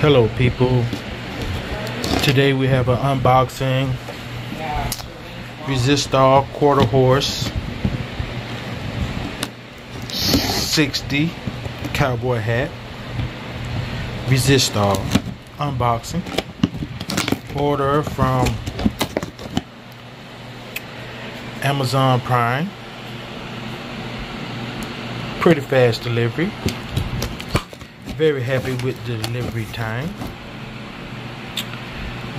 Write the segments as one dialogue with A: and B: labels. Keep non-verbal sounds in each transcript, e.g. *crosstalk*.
A: Hello people. Today we have an unboxing. Resistol quarter horse. 60 cowboy hat. Resistol unboxing. Order from Amazon Prime. Pretty fast delivery very happy with the delivery time.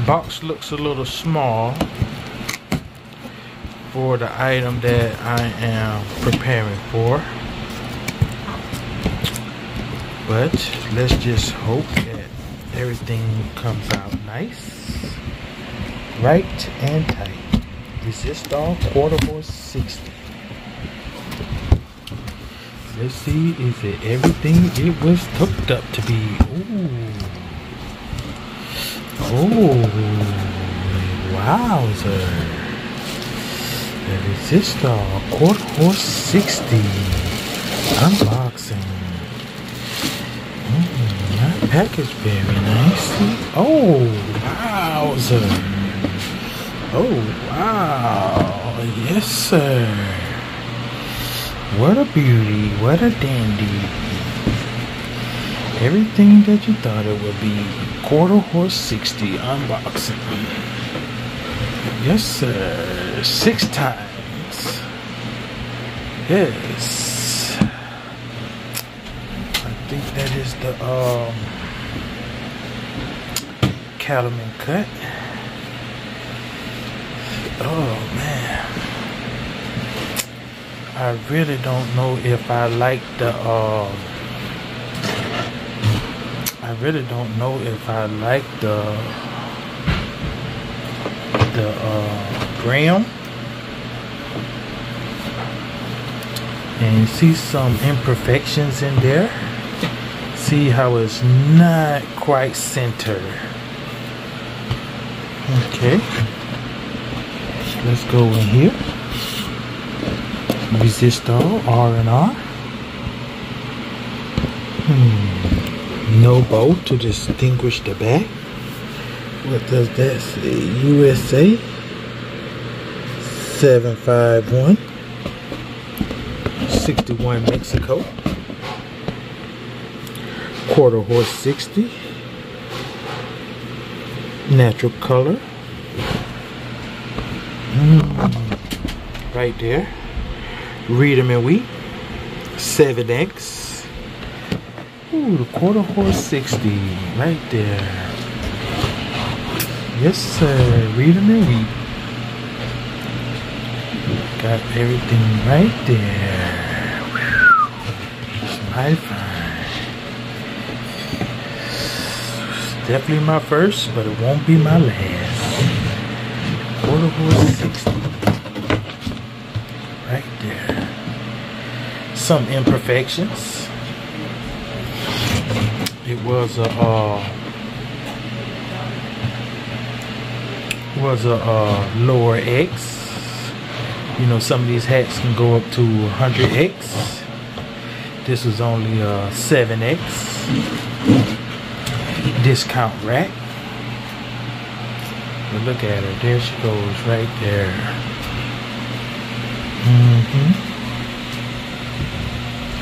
A: Box looks a little small for the item that I am preparing for. But let's just hope that everything comes out nice right and tight. Resistol quarter horse 60 Let's see, is it everything it was hooked up to be? Ooh. Oh, wowzer. The Resistol quarter horse 60 unboxing. Mm, that package very nicely. Oh, wowzer. Oh, wow. Yes, sir. What a beauty, what a dandy. Everything that you thought it would be. Quarter Horse 60 unboxing. Yes, sir. Six times. Yes. I think that is the um, Cattleman cut. Oh, man. I really don't know if I like the uh, I really don't know if I like the the uh, gram. And see some imperfections in there. See how it's not quite centered. Okay. Let's go in here Resistol R&R hmm. no bolt to distinguish the back. What does that say? USA 751 61 Mexico. Quarter horse 60 natural color. Mm. right there Read them and wheat. 7X. Ooh, the quarter horse 60. Right there. Yes, sir. Read them and wheat. Got everything right there. Fine. It's definitely my first, but it won't be my last. Quarter horse 60 right there. Some imperfections. It was a uh, was a uh, lower X. You know, some of these hats can go up to 100X. This was only a 7X discount rack. But look at her, there she goes right there. Mm-hmm.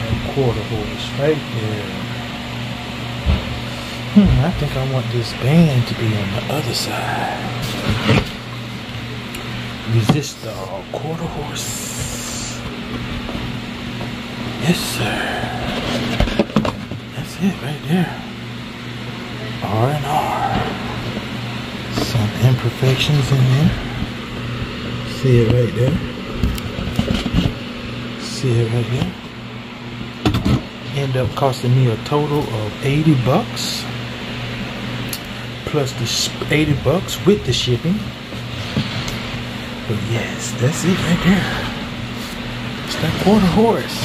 A: And quarter horse right there. Hmm, I think I want this band to be on the other side. Resist the quarter horse. Yes, sir. That's it right there. R and R. Some imperfections in there. See it right there see it right here. End up costing me a total of 80 bucks. Plus the 80 bucks with the shipping. But yes, that's it right there. It's that quarter horse.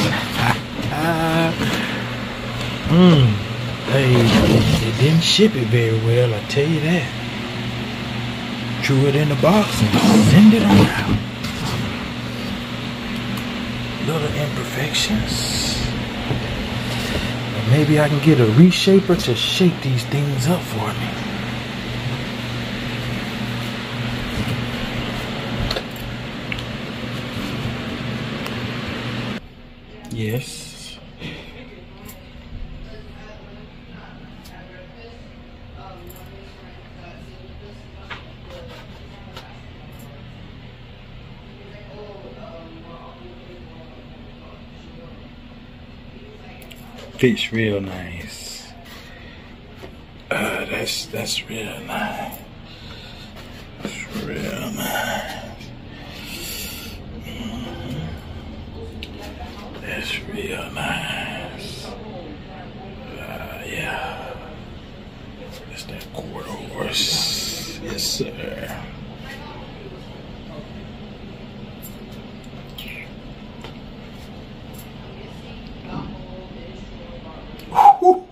A: Mmm. *laughs* Hey, they didn't ship it very well, I tell you that. Threw it in the box and send it on out imperfections. Maybe I can get a reshaper to shape these things up for me. Yes. Fits real nice. Uh, that's that's real nice. That's real nice. That's real nice. Uh, yeah. That's that quarter horse. Yes, sir.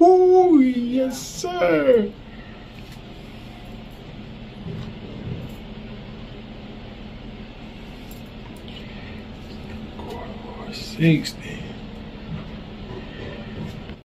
A: Ooh, yes, sir. 60.